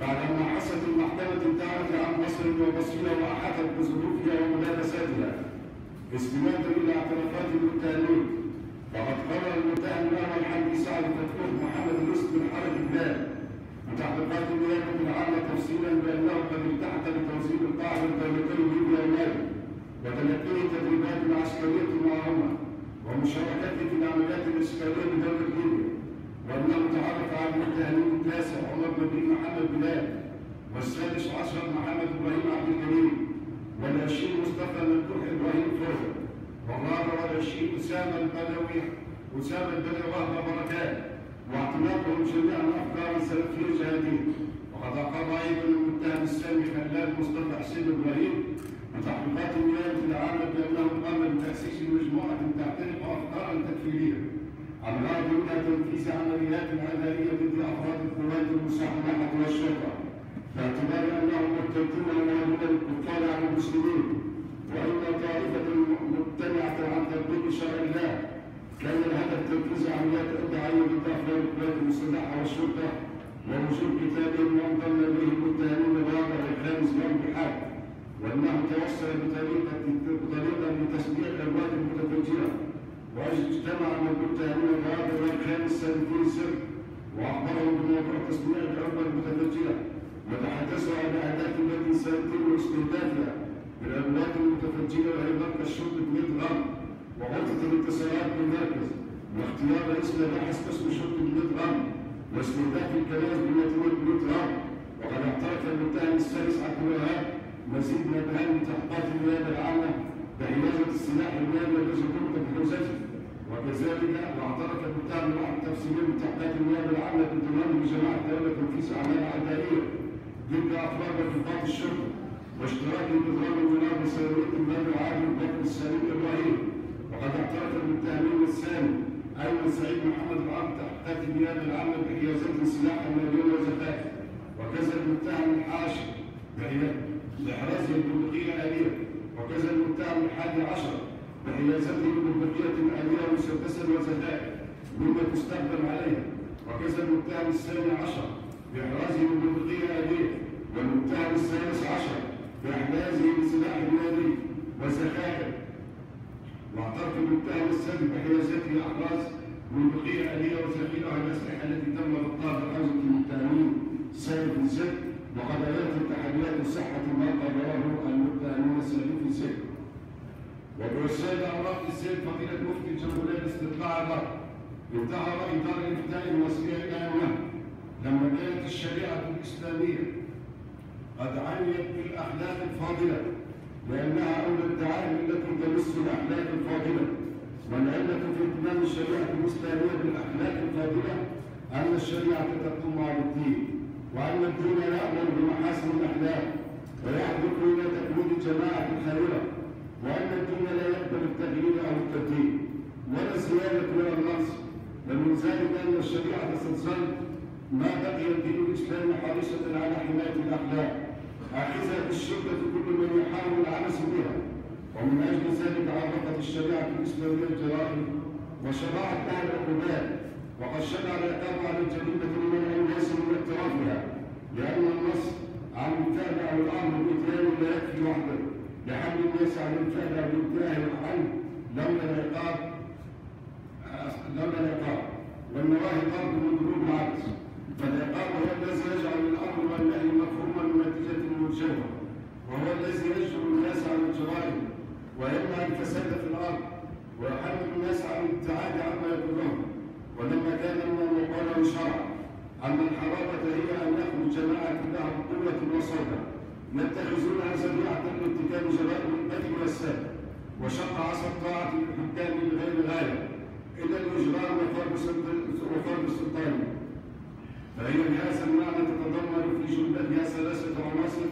بعد أن حست المحكمة الدعوة عن مصر وبصيرة وأحاطت بظروفها وملابساتها استنادا إلى اعترافات المتهمين. فقد قرر المتهم الأول حمدي سعد فتوح محمد يوسف بن حرج الله. وتحقيقات النيابة العامة تفصيلا بأنه قد التحق بتنظيم القاعدة الدولتين ليبيا ومالي وتلقيه تدريبات عسكرية معهمة ومشاركته في العمليات الإسرائيلية بدولة ليبيا. وأنه تعرف على المتهمين التاسع عمر بن محمد بلال والسادس عشر محمد إبراهيم عبد الكريم والعشرين مصطفى ممدوح إبراهيم فرد والرابع والعشرين أسامة البدوي أسامة البدوي وهب بركات واعتناقهم جميعا أفكار سلفية جهادية وقد أقر أيضا المتهم السامي خلال مصطفى حسين إبراهيم وتحقيقات النيابة العامة بأنه قام بتأسيس مجموعة تعتنق أفكارا تكفيرية عن غرض منها تنفيذ عمليات عدائية ضد أفراد القوات المسلحة والشرطة باعتبار أنهم مرتدون ويريدون الكفار على المسلمين وأن طائفة ممتنعة عن تطبيق شرع الله كان الهدف تنفيذ عمليات إدعائية ضد أفراد القوات المسلحة والشرطة ووجود كتابهم وانضم إليه المتهمين الرابع الخامس بحال وأنه توصل بطريقة بطريقة لتسبيح الأموال المتفجرة. واجتمع من المتهمين الرابع والخامس سنتين سر وأخبرهم بموضوع تصنيع العقبة المتفجرة. وتحدثوا عن الأهداف التي سيتم استهدافها بالأموال المتفجرة وهي مركز شرطة ميت غرب. وغرفة الاتصالات بالمركز. واختيار اسم باحث قسم شرطة ميت غرب. واستهداف الكنائس بمدينة ميت غرب. وقد اعترف المتهم السادس عبد الوهاب مزيد من الأهم تحقيقات النيابة العامة بحيازة السلاح النيابي الذي قمت بحوزته وكذلك اعترف المتهم واحد تفسيرين بتحقيقات النيابة العامة بانضمام لجماعة دولة تنفيذ أعمال عدائية ضد أفراد ضباط الشرطة واشتراك النظام المنار بسيرورية المال العام بكر السليم إبراهيم. وقد اعترف المتهمين الثاني أيمن سعيد محمد العبد تحقيقات النيابة العامة بحيازته سلاح المليون وزكاة وكذا المتهم الحاشي لإحرازه البندقية آلية وكذا المتهم الحادي عشر بحيازته ببندقية آلية مسدسا وزكاة مما تستخدم عليها وكذا المتهم الثاني عشر بإحرازه ببندقية آلية والمتهم الثالث عشر بإحرازه بسلاح ناري وزكاة. واعترف المتهم السابق بحيازته إحراز بندقية آلية وذخيرة على الأسلحة التي تم ضبطها بحوزة المتهمين سابق الزد وقد أدت التحديات صحة ما قرره المتهمون السابق في الزد. وبرسالة أوراق السيد فضيلة مفتي الجمهورية باستطلاع الرأي انتهى رأي دار الإفتاء المصرية إلى يومنا لما كانت الشريعة الإسلامية قد عنيت بالأخلاق الفاضلة لأنها أولى الدعائم التي تمس الأخلاق الفاضلة. والعلة في إتمام الشريعة الإسلامية بالأخلاق الفاضلة أن الشريعة تقوم على الدين وأن الدين يأمر بمحاسن الأخلاق ويحدث إلى تكوين جماعة خيرة. وأن الدين لا يقبل التغيير أو التبديل ولا الزيادة ولا النقص ومن ذلك أن الشريعة ستظل ما بقي الدين الإسلامي حريصة على حماية الأخلاق. آخذة بالشدة كل من يحاول العبث بها. ومن أجل ذلك عرفت الشريعة الإسلامية الجرائم وشرعت لها العقوبات. وقد شرع العقاب على الجريمة لمن الناس من اقترافها لأن النص عن الفعل أو الأمر بإتيان لا يكفي وحده. لحمل عن الفعل أو الانتهاء عنه لولا العقاب. لولا العقاب. والنواهي ضرب من العبث فالعقاب هو الذي يجعل الأمر والنهي مفهوما نتيجة منشأة وهو الذي يجبر الناس على الجرائم. ويمنع الفساد في الأرض. ويحمل الناس عن الابتعاد عما يضرهم ولما كان من المقرر شرعا أن الحرابة هي أن يخرج جماعة لها قوة وصوتا يتخذونها ذريعة لارتكاب جرائم القتل والسب وشق عصا الطاعة للحكام بغير غاية. إلى الإجرام وفرض السلطان. فهي بهذا المعنى تتضمن في جملتها ثلاثة عناصر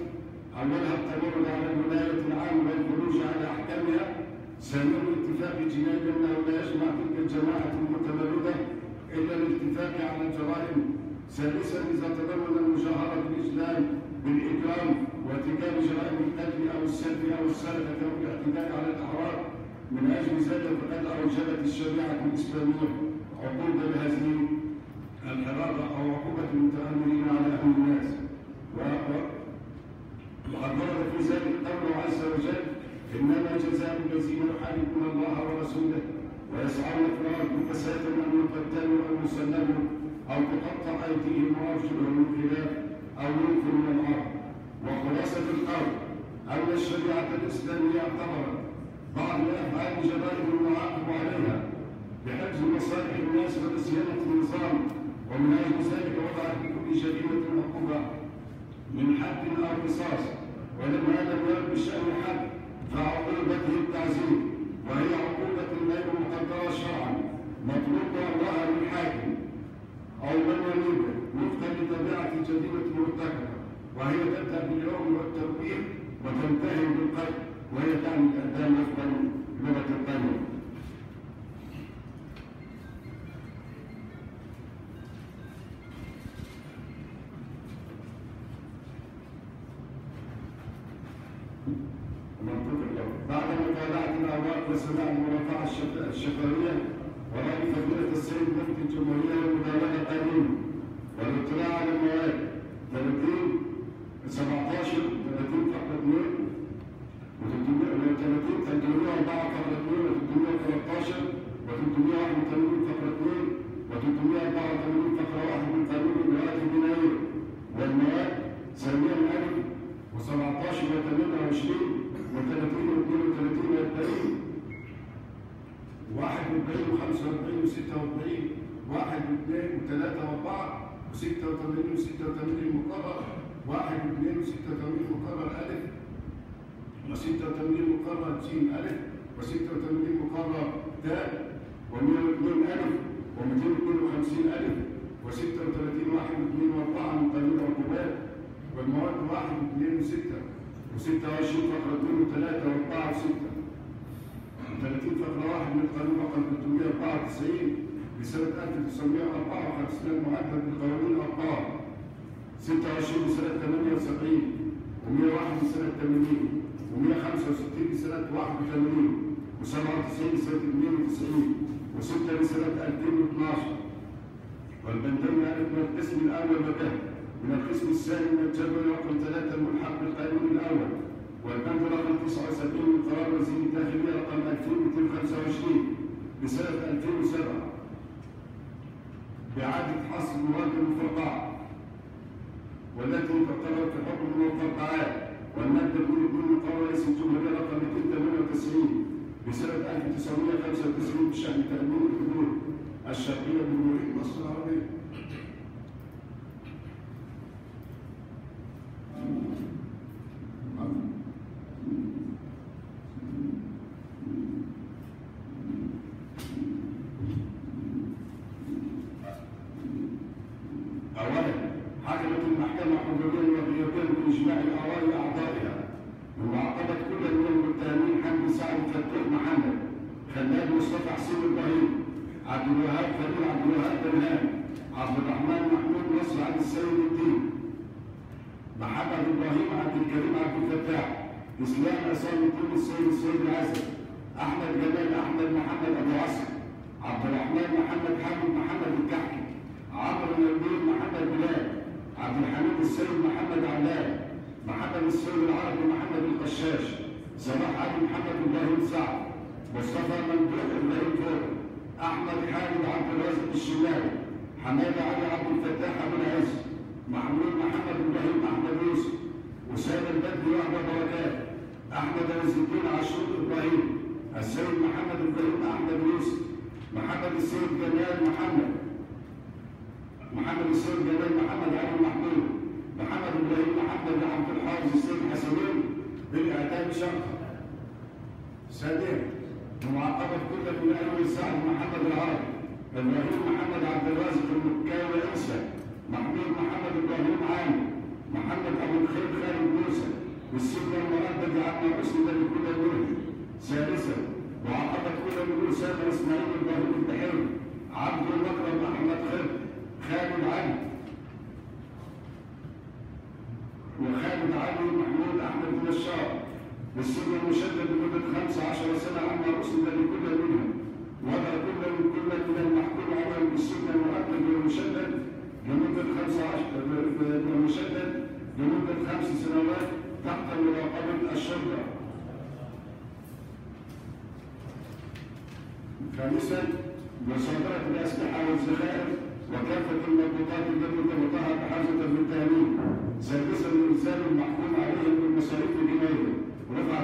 أولها التمرد على الولاية العامة والخروج على أحكامها. ثانيا الاتفاق جنائي أنه لا يجمع تلك الجماعة المتمردة إلا الاتفاق على الجرائم. ثالثا إذا تضمن المجاهرة بالإجلال بالإكرام وارتكاب جرائم القتل أو السلب أو السرقة أو الاعتداء على الأعراض من أجل ذلك فقد أوجبت الشريعة الإسلامية عقوبة لهذه الحرابة أو عقوبة المتآمرين على أمن الناس. في ذلك قوله عز وجل إنما جزاء الذين يحاربون الله ورسوله ويسعون في الأرض فسادا أن يقتلوا أو يسلموا أو تقطع أيديهم وأرجلهم من خلاف أو ينفوا من الأرض. وخلاصة الأرض أن الشريعة الإسلامية اعتبرت بعض الافعال جرائم المعاقب عليها بحفظ مصالح الناس وتصيانه النظام ومن أجل ذلك وضعت لكل جريمة عقوبة. من حد أو قصاص ولما لم يرد بشأن حد فعقوبته التعزير وهي عقوبة غير مقدره شرعا مطلوبها الله للحاكم أو من يمينه وفقا لطبيعه الجريمه المرتكبه وهي تبدا باليوم والتوبيخ وتنتهي بالقتل وهي تعني لغة القانون منطق الأول. بعد مطالعة الأوراق وسماع المرافعة الشف- واحد واثنين وستة وثمانين مقرر ألف وستة وثمانين مقرر جيم ألف وستة وثمانين مقرر تاء ومئة واثنين ألف ومئتين واثنين وخمسين ألف وستة وثلاثين واحد واثنين وأربعة من قانون العقوبات والمواد واحد واثنين وستة وستة وعشرين فقرة اثنين وثلاثة وأربعة وستة. 30 فقرة واحد من قانون رقم 394 لسنة 1954 المعدل بقوانين الأرقام 26 لسنة 78 و101 لسنة 80 و165 لسنة 81 و97 لسنة 92 و6 لسنة 2012 والبندين ألف من القسم الأول مكان من القسم الثاني من الجدول رقم 3 الملحق بالقانون الأول. والبند رقم 79 من قرار وزير الداخلية رقم 2225 بسنة 2007 بإعادة حصر مواد المفرقعة والتي تعتبر في حكم المفرقعات والمادة من قرار رئيس الجمهورية رقم 298 بسنة 1995 بشأن تأمين الحدود الشرقية بجمهورية مصر العربية. أولا حكمت المحكمة حضوريا وغيابيا بإجماع آراء أعضائها وعاقبت كل من المتهمين حمدي سعد فتوح محمد خلاد مصطفى حسين إبراهيم عبد الوهاب خليل عبد الوهاب بنهان عبد الرحمن محمود نصر عبد السيد الدين محمد إبراهيم عبد الكريم عبد الفتاح إسلام عصام الدين السيد السيد العزب أحمد جمال أحمد محمد أبو عاصم عبد الرحمن محمد حامد محمد الكحكي عمرو النبيل محمد بلال عبد الحميد السيد محمد علام محمد السيد العربي محمد القشاش صلاح علي محمد إبراهيم سعد مصطفى ممدوح إبراهيم فوق أحمد خالد عبد الرازق الشمالي حمادة علي عبد الفتاح ابو العز محمود محمد إبراهيم أحمد يوسف أسامة البدري وهبه بركات أحمد عز الدين عاشور إبراهيم السيد محمد إبراهيم أحمد يوسف محمد السيد جمال محمد محمد السيد جمال محمد علي محمود محمد إبراهيم محمد عبد الحافظ السيد حسنين بالإعدام شرطا ثانيا معاقبة كل من أول سعد إبراهيم محمد عبد الرازق المكاوي عيسى محمود محمد إبراهيم عامر محمد أبو الخير خالد موسى والسجن المؤبد عما أسند لكل منهم ثالثا معاقبة كل من أسامة إسماعيل إبراهيم البحيري عبد المكرم أحمد خير خالد علي وخالد علي محمود أحمد بن الشار بالسجن المشدد لمدة 15 سنة عما ارسل لكل منهم وضع كل من كل من المحكوم أيضا والسنة المؤكد والمشدد لمدة 15 والمشدد لمدة خمس سنوات تحت مراقبة الشرطة. خامسا مصادرة الأسلحة والذخائر وكافة المربوطات التي تربطها بحاجة للتأمين. سادسا الإنسان المحكوم عليه بالمصاريف الجنائية.